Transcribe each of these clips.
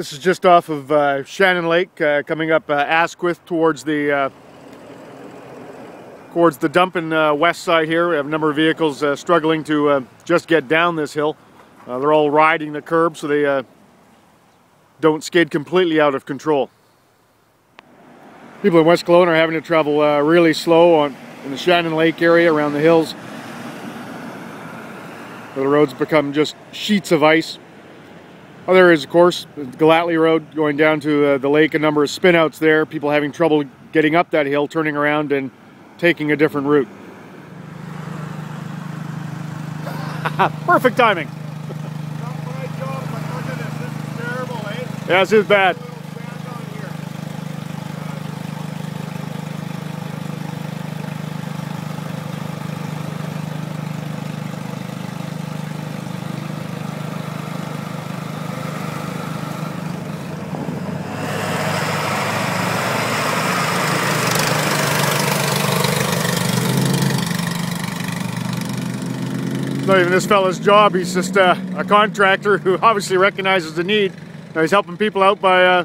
This is just off of uh, Shannon Lake, uh, coming up uh, Asquith towards the uh, towards the dump in uh, west side here. We have a number of vehicles uh, struggling to just get down this hill. They're all riding the curb so they don't skid completely out of control. People in West Kelowna are having to travel really slow on in the Shannon Lake area around the hills. The roads become just sheets of ice. Other is, of course, the Gellatly Road going down to uh, the lake, a number of spinouts there, people having trouble getting up that hill, turning around and taking a different route. Perfect timing. Yeah, this is bad. Not even this fella's job. He's just uh, a contractor who obviously recognizes the need. Now he's helping people out by uh,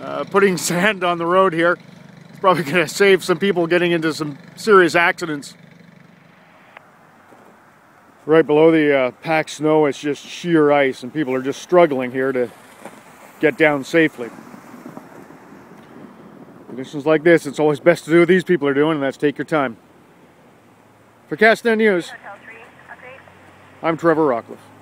uh, putting sand on the road here. It's probably going to save some people getting into some serious accidents. Right below the uh, packed snow, it's just sheer ice, and people are just struggling here to get down safely. Conditions like this, it's always best to do what these people are doing, and that's take your time. For Castanet News, I'm Trevor Rockcliffe.